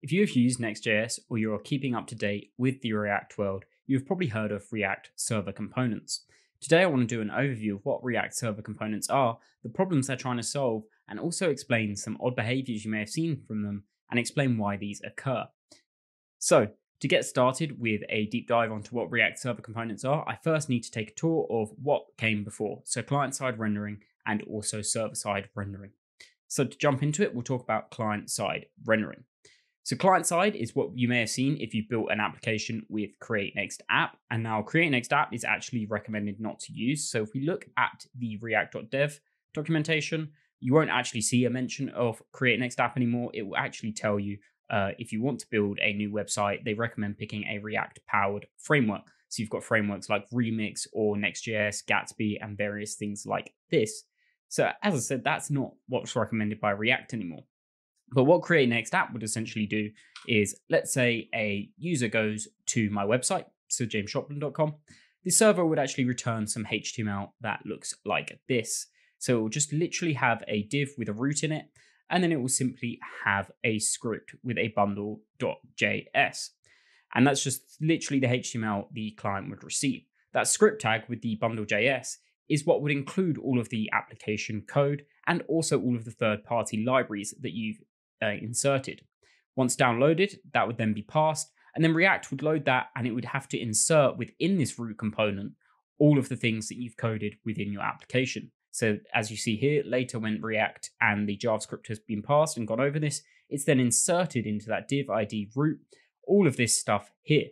If you have used Next.js or you're keeping up to date with the React world, you've probably heard of React Server Components. Today, I want to do an overview of what React Server Components are, the problems they're trying to solve, and also explain some odd behaviors you may have seen from them and explain why these occur. So, to get started with a deep dive onto what React Server Components are, I first need to take a tour of what came before, so client side rendering and also server side rendering. So, to jump into it, we'll talk about client side rendering. So client side is what you may have seen if you built an application with Create Next app. And now Create Next app is actually recommended not to use. So if we look at the react.dev documentation, you won't actually see a mention of Create Next app anymore. It will actually tell you uh, if you want to build a new website, they recommend picking a React powered framework. So you've got frameworks like Remix or Next.js, Gatsby, and various things like this. So as I said, that's not what's recommended by React anymore. But what Create Next app would essentially do is let's say a user goes to my website, so jamesshopland.com. The server would actually return some HTML that looks like this. So it will just literally have a div with a root in it, and then it will simply have a script with a bundle.js. And that's just literally the HTML the client would receive. That script tag with the bundle.js is what would include all of the application code and also all of the third party libraries that you've uh, inserted. Once downloaded, that would then be parsed, and then React would load that and it would have to insert within this root component all of the things that you've coded within your application. So as you see here, later when React and the JavaScript has been parsed and gone over this, it's then inserted into that div ID root, all of this stuff here.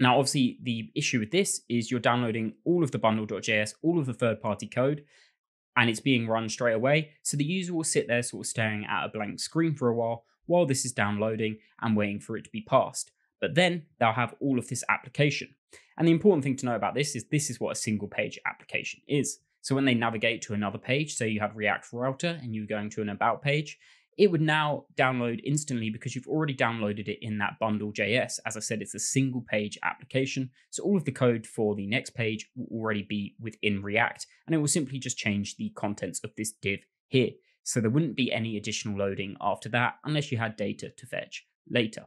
Now, obviously, the issue with this is you're downloading all of the bundle.js, all of the third party code, and it's being run straight away. So the user will sit there sort of staring at a blank screen for a while while this is downloading and waiting for it to be parsed. But then they'll have all of this application. And the important thing to know about this is this is what a single page application is. So when they navigate to another page, say you have React Router and you're going to an about page, it would now download instantly because you've already downloaded it in that bundle.js. As I said, it's a single page application. So all of the code for the next page will already be within React, and it will simply just change the contents of this div here. So there wouldn't be any additional loading after that unless you had data to fetch later.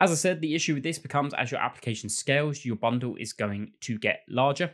As I said, the issue with this becomes as your application scales, your bundle is going to get larger.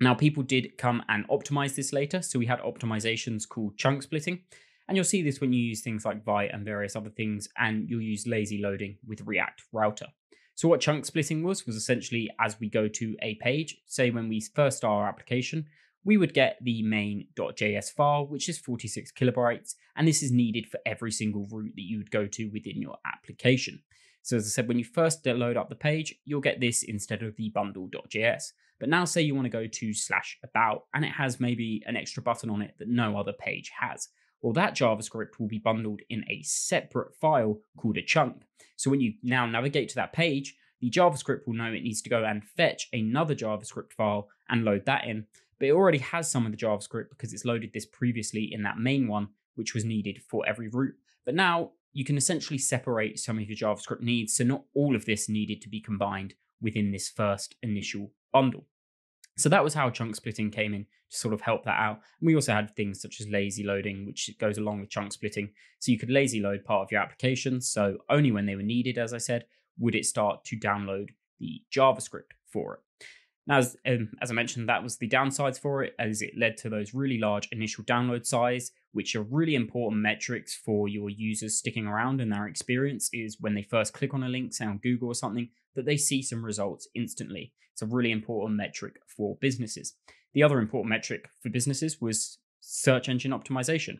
Now, people did come and optimize this later. So we had optimizations called chunk splitting. And you'll see this when you use things like Vite and various other things, and you'll use lazy loading with React Router. So what chunk splitting was, was essentially as we go to a page, say when we first start our application, we would get the main.js file, which is 46 kilobytes, and this is needed for every single route that you would go to within your application. So as I said, when you first load up the page, you'll get this instead of the bundle.js. But now say you want to go to slash about, and it has maybe an extra button on it that no other page has. Well, that JavaScript will be bundled in a separate file called a chunk. So when you now navigate to that page, the JavaScript will know it needs to go and fetch another JavaScript file and load that in. But it already has some of the JavaScript because it's loaded this previously in that main one, which was needed for every route. But now you can essentially separate some of your JavaScript needs, so not all of this needed to be combined within this first initial bundle. So that was how chunk splitting came in to sort of help that out. And we also had things such as lazy loading, which goes along with chunk splitting. So you could lazy load part of your application. So only when they were needed, as I said, would it start to download the JavaScript for it. Now, as, um, as I mentioned, that was the downsides for it, as it led to those really large initial download size, which are really important metrics for your users sticking around and their experience is when they first click on a link, say on Google or something, that they see some results instantly. It's a really important metric for businesses. The other important metric for businesses was search engine optimization.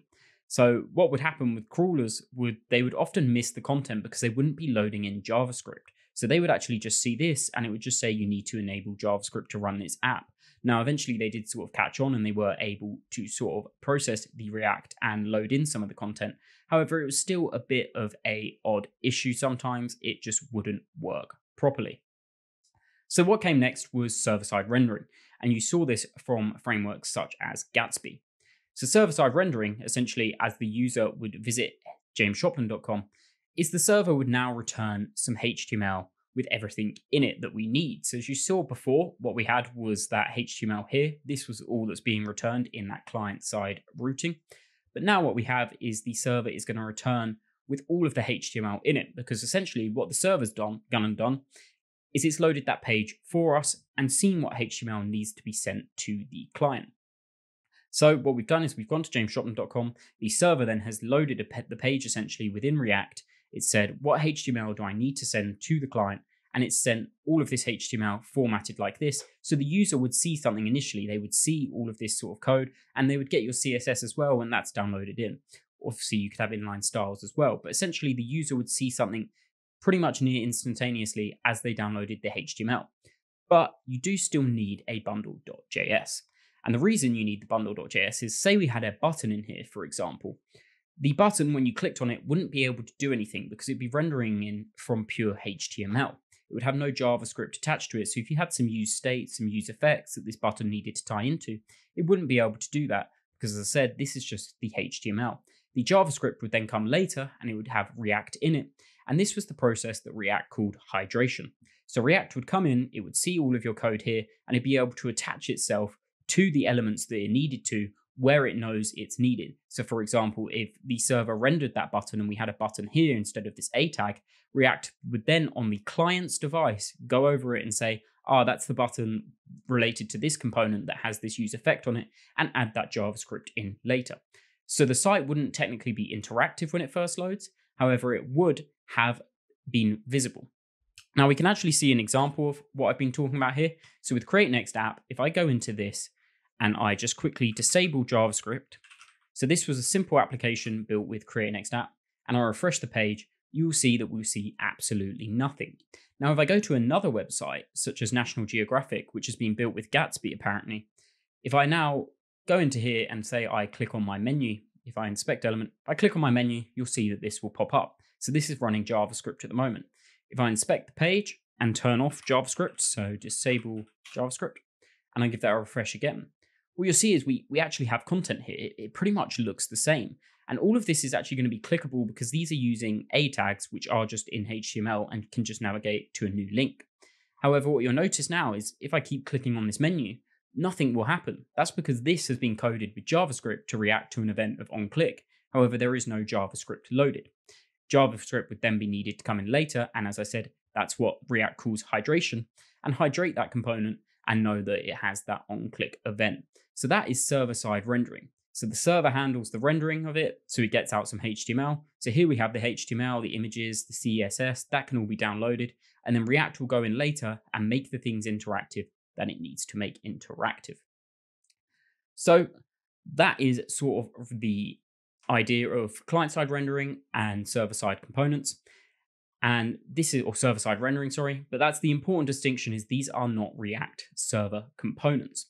So what would happen with crawlers would they would often miss the content because they wouldn't be loading in JavaScript. So they would actually just see this and it would just say you need to enable JavaScript to run this app. Now, eventually they did sort of catch on and they were able to sort of process the React and load in some of the content. However, it was still a bit of a odd issue sometimes. It just wouldn't work properly. So what came next was server-side rendering, and you saw this from frameworks such as Gatsby. So server-side rendering, essentially as the user would visit jamesshopland.com, is the server would now return some HTML with everything in it that we need. So as you saw before, what we had was that HTML here. This was all that's being returned in that client-side routing. But now what we have is the server is going to return with all of the HTML in it, because essentially what the server's done, gone and done, is it's loaded that page for us and seen what HTML needs to be sent to the client. So what we've done is we've gone to jamesshopland.com. The server then has loaded the page essentially within React. It said, what HTML do I need to send to the client? And it sent all of this HTML formatted like this. So the user would see something initially. They would see all of this sort of code and they would get your CSS as well and that's downloaded in. Obviously, you could have inline styles as well, but essentially the user would see something pretty much near instantaneously as they downloaded the HTML. But you do still need a bundle.js. And the reason you need the bundle.js is say we had a button in here, for example. The button, when you clicked on it, wouldn't be able to do anything because it'd be rendering in from pure HTML. It would have no JavaScript attached to it. So if you had some use states, some use effects that this button needed to tie into, it wouldn't be able to do that because as I said, this is just the HTML. The JavaScript would then come later and it would have React in it. And this was the process that React called hydration. So React would come in, it would see all of your code here, and it'd be able to attach itself to the elements that it needed to where it knows it's needed. So for example, if the server rendered that button and we had a button here instead of this A tag, React would then on the client's device go over it and say, ah, oh, that's the button related to this component that has this use effect on it and add that JavaScript in later. So the site wouldn't technically be interactive when it first loads. However, it would have been visible. Now we can actually see an example of what I've been talking about here. So with create next app, if I go into this and I just quickly disable JavaScript. So this was a simple application built with create next app and I refresh the page, you will see that we'll see absolutely nothing. Now, if I go to another website, such as National Geographic, which has been built with Gatsby apparently, if I now go into here and say I click on my menu, if I inspect element, if I click on my menu, you'll see that this will pop up. So this is running JavaScript at the moment. If I inspect the page and turn off JavaScript, so disable JavaScript, and I give that a refresh again, what you'll see is we, we actually have content here. It, it pretty much looks the same. And all of this is actually going to be clickable because these are using A tags, which are just in HTML and can just navigate to a new link. However, what you'll notice now is if I keep clicking on this menu, nothing will happen. That's because this has been coded with JavaScript to react to an event of onClick. However, there is no JavaScript loaded. JavaScript would then be needed to come in later, and as I said, that's what React calls hydration, and hydrate that component and know that it has that on-click event. So that is server-side rendering. So the server handles the rendering of it, so it gets out some HTML. So here we have the HTML, the images, the CSS, that can all be downloaded, and then React will go in later and make the things interactive that it needs to make interactive. So that is sort of the idea of client-side rendering and server-side components. And this is, or server-side rendering, sorry, but that's the important distinction is these are not React server components.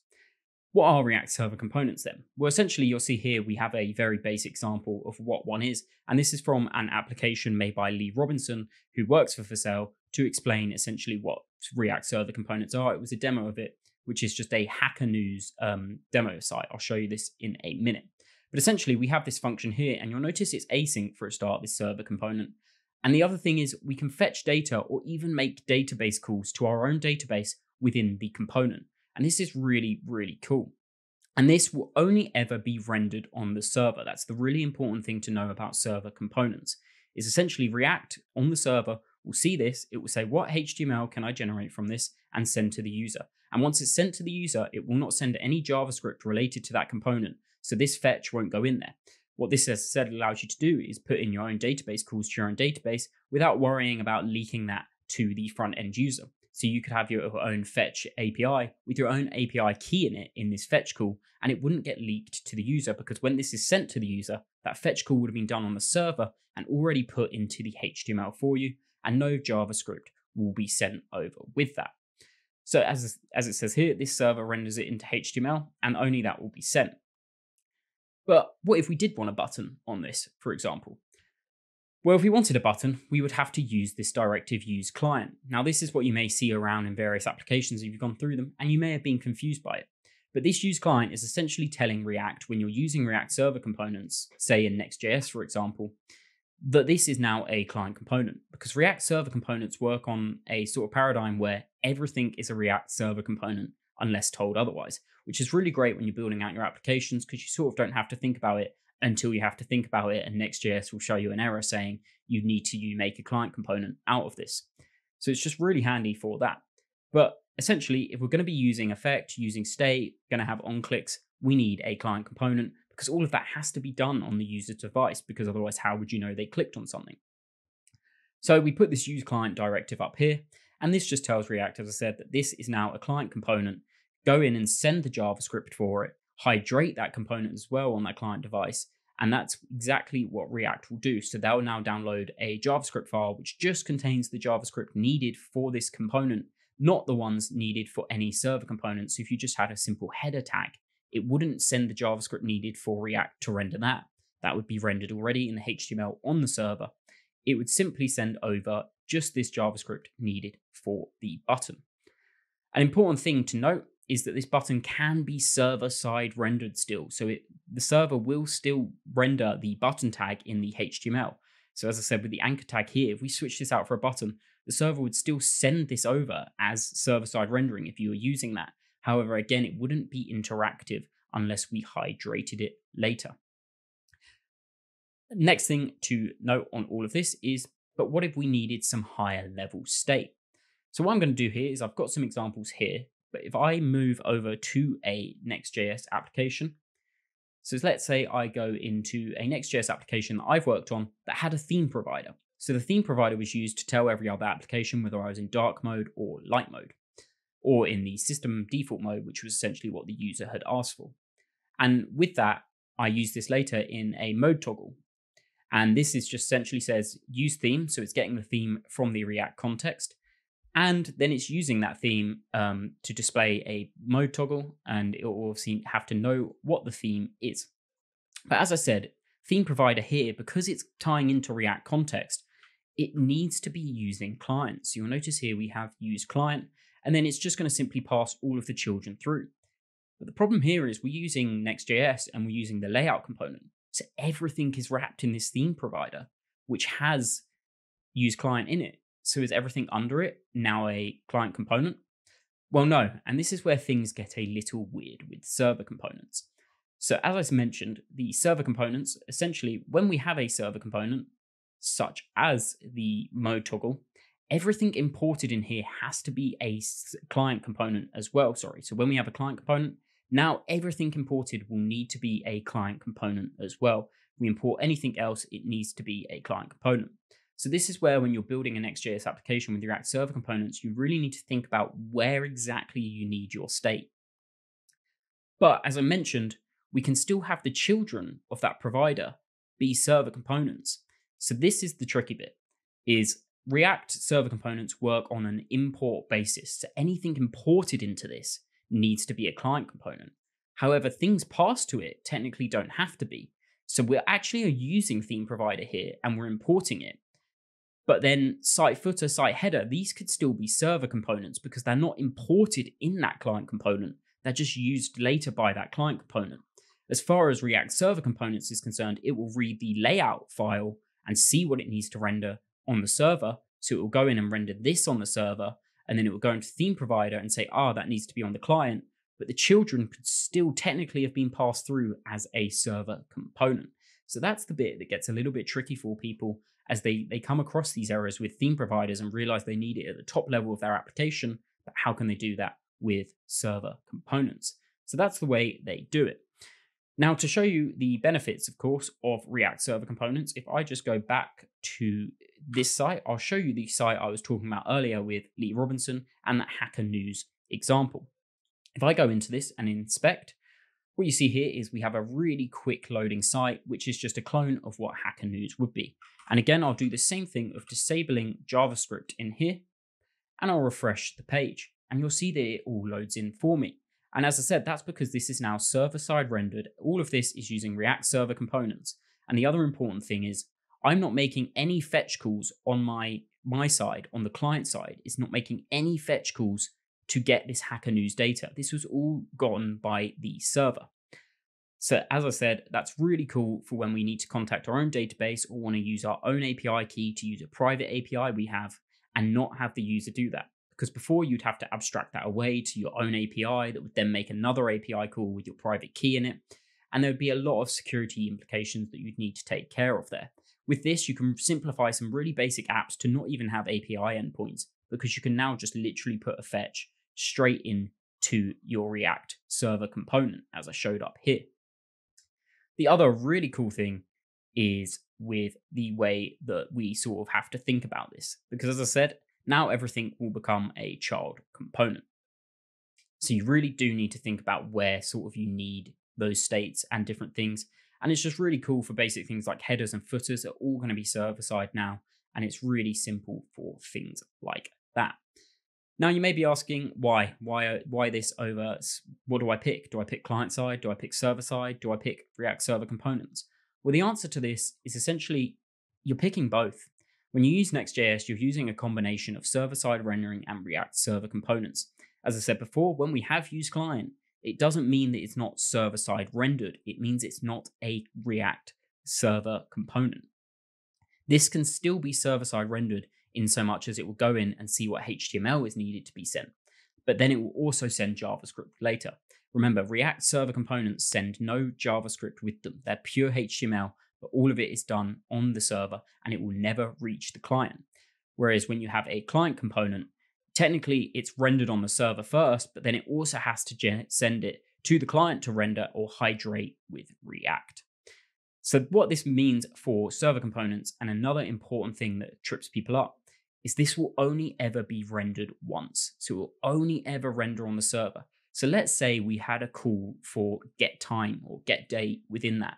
What are React server components then? Well, essentially you'll see here we have a very basic example of what one is, and this is from an application made by Lee Robinson, who works for Vercel, to explain essentially what React server components are. It was a demo of it, which is just a Hacker News um, demo site. I'll show you this in a minute. But essentially, we have this function here, and you'll notice it's async for a start, this server component. And the other thing is we can fetch data or even make database calls to our own database within the component. And this is really, really cool. And this will only ever be rendered on the server. That's the really important thing to know about server components. Is essentially React on the server will see this, it will say, what HTML can I generate from this and send to the user. And once it's sent to the user, it will not send any JavaScript related to that component. So this fetch won't go in there. What this has said allows you to do is put in your own database calls to your own database without worrying about leaking that to the front end user. So you could have your own fetch API with your own API key in it in this fetch call, and it wouldn't get leaked to the user because when this is sent to the user, that fetch call would have been done on the server and already put into the HTML for you and no JavaScript will be sent over with that. So as, as it says here, this server renders it into HTML and only that will be sent. But what if we did want a button on this, for example? Well, if we wanted a button, we would have to use this directive use client. Now, this is what you may see around in various applications if you've gone through them, and you may have been confused by it. But this use client is essentially telling React when you're using React server components, say in Next.js, for example, that this is now a client component because React server components work on a sort of paradigm where everything is a React server component unless told otherwise, which is really great when you're building out your applications because you sort of don't have to think about it until you have to think about it, and Next.js will show you an error saying you need to you make a client component out of this. So it's just really handy for that. But essentially, if we're going to be using effect, using state, going to have on clicks, we need a client component because all of that has to be done on the user's device because otherwise, how would you know they clicked on something? So we put this use client directive up here, and this just tells React, as I said, that this is now a client component. Go in and send the JavaScript for it, hydrate that component as well on that client device, and that's exactly what React will do. So they'll now download a JavaScript file which just contains the JavaScript needed for this component, not the ones needed for any server components. So if you just had a simple header tag, it wouldn't send the JavaScript needed for React to render that. That would be rendered already in the HTML on the server. It would simply send over just this JavaScript needed for the button. An important thing to note is that this button can be server side rendered still. So it, the server will still render the button tag in the HTML. So as I said with the anchor tag here, if we switch this out for a button, the server would still send this over as server side rendering if you were using that. However, again, it wouldn't be interactive unless we hydrated it later. Next thing to note on all of this is, but what if we needed some higher level state? So what I'm going to do here is I've got some examples here but if I move over to a Next.js application, so let's say I go into a Next.js application that I've worked on that had a theme provider. So the theme provider was used to tell every other application whether I was in dark mode or light mode, or in the system default mode, which was essentially what the user had asked for. And with that, I use this later in a mode toggle. And this is just essentially says use theme, so it's getting the theme from the React context and then it's using that theme um, to display a mode toggle and it will obviously have to know what the theme is. But as I said, theme provider here, because it's tying into React context, it needs to be using clients. So you'll notice here we have use client, and then it's just going to simply pass all of the children through. But the problem here is we're using Next.js and we're using the layout component. So everything is wrapped in this theme provider, which has use client in it. So is everything under it now a client component? Well, no, and this is where things get a little weird with server components. So as I mentioned, the server components, essentially, when we have a server component, such as the mode toggle, everything imported in here has to be a client component as well, sorry. So when we have a client component, now everything imported will need to be a client component as well. We import anything else, it needs to be a client component. So this is where when you're building an Next.js application with your React Server components, you really need to think about where exactly you need your state. But as I mentioned, we can still have the children of that provider be server components. So this is the tricky bit, is React server components work on an import basis. So anything imported into this needs to be a client component. However, things passed to it technically don't have to be. So we're actually using theme provider here and we're importing it. But then site footer, site header, these could still be server components because they're not imported in that client component. They're just used later by that client component. As far as React server components is concerned, it will read the layout file and see what it needs to render on the server. So it will go in and render this on the server, and then it will go into theme provider and say, ah, oh, that needs to be on the client. But the children could still technically have been passed through as a server component. So that's the bit that gets a little bit tricky for people as they, they come across these errors with theme providers and realize they need it at the top level of their application, but how can they do that with server components? So that's the way they do it. Now, to show you the benefits, of course, of React Server Components, if I just go back to this site, I'll show you the site I was talking about earlier with Lee Robinson and that Hacker News example. If I go into this and inspect, what you see here is we have a really quick loading site, which is just a clone of what Hacker News would be. And again, I'll do the same thing of disabling JavaScript in here, and I'll refresh the page, and you'll see that it all loads in for me. And as I said, that's because this is now server-side rendered. All of this is using React Server components. And the other important thing is I'm not making any fetch calls on my, my side, on the client side. It's not making any fetch calls to get this Hacker News data. This was all gotten by the server. So as I said, that's really cool for when we need to contact our own database or want to use our own API key to use a private API we have and not have the user do that. Because before you'd have to abstract that away to your own API that would then make another API call with your private key in it. and there would be a lot of security implications that you'd need to take care of there. With this, you can simplify some really basic apps to not even have API endpoints because you can now just literally put a fetch straight in to your React server component, as I showed up here. The other really cool thing is with the way that we sort of have to think about this, because as I said, now everything will become a child component. So you really do need to think about where sort of you need those states and different things. And it's just really cool for basic things like headers and footers are all going to be server side now. And it's really simple for things like that. Now you may be asking why, why, uh, why this over? What do I pick? Do I pick client side? Do I pick server side? Do I pick React Server components? Well, the answer to this is essentially you're picking both. When you use Next.js, you're using a combination of server side rendering and React Server components. As I said before, when we have used client, it doesn't mean that it's not server side rendered. It means it's not a React server component. This can still be server side rendered in so much as it will go in and see what HTML is needed to be sent. But then it will also send JavaScript later. Remember, React server components send no JavaScript with them. They're pure HTML, but all of it is done on the server and it will never reach the client. Whereas when you have a client component, technically it's rendered on the server first, but then it also has to send it to the client to render or hydrate with React. So, what this means for server components, and another important thing that trips people up, is this will only ever be rendered once. So, it will only ever render on the server. So, let's say we had a call for get time or get date within that.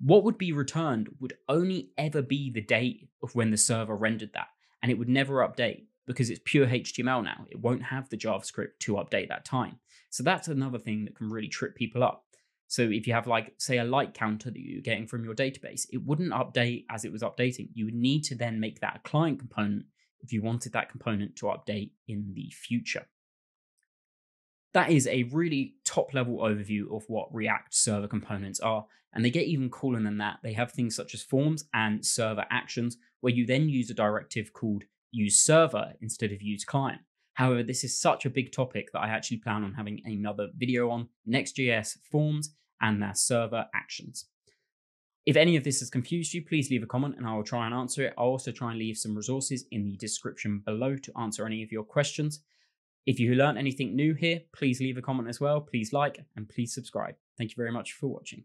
What would be returned would only ever be the date of when the server rendered that, and it would never update because it's pure HTML now. It won't have the JavaScript to update that time. So that's another thing that can really trip people up. So if you have like say a light counter that you're getting from your database, it wouldn't update as it was updating. You would need to then make that a client component if you wanted that component to update in the future. That is a really top level overview of what React server components are. And they get even cooler than that. They have things such as forms and server actions, where you then use a directive called use server instead of use client. However, this is such a big topic that I actually plan on having another video on Next.js forms and their server actions. If any of this has confused you, please leave a comment and I will try and answer it. I'll also try and leave some resources in the description below to answer any of your questions. If you learned anything new here, please leave a comment as well. Please like and please subscribe. Thank you very much for watching.